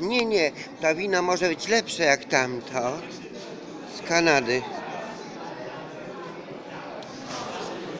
Nie, nie, ta wina może być lepsza jak tamto z Kanady.